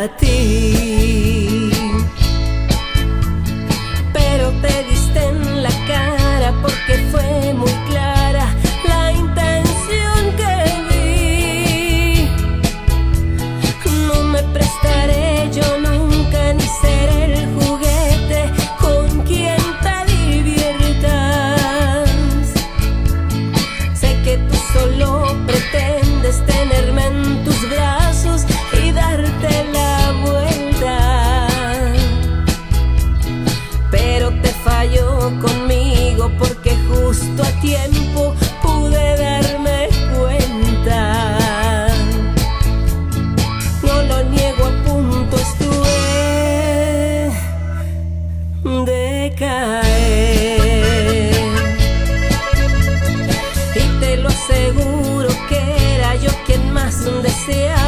hati deseaba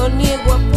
lo niego, a